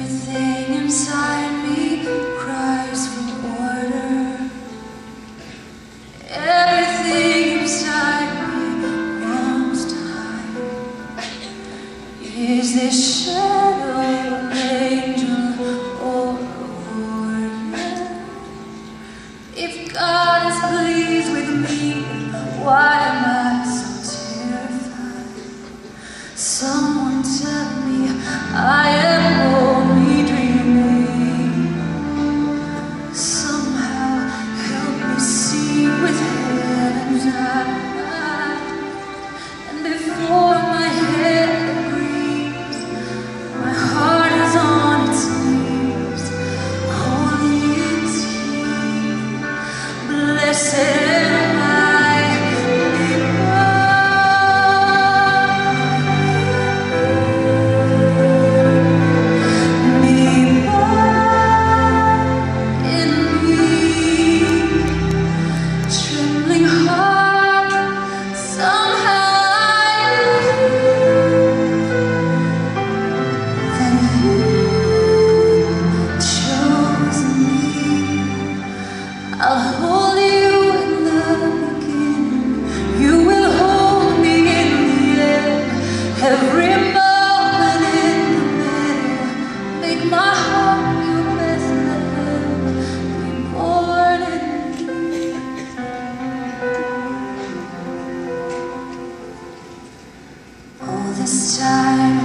Everything inside me cries for order. Everything inside me wants to hide. Is this shadow an angel or a warrior? If God is pleased with me, why am I so terrified? Someone tell me I this time.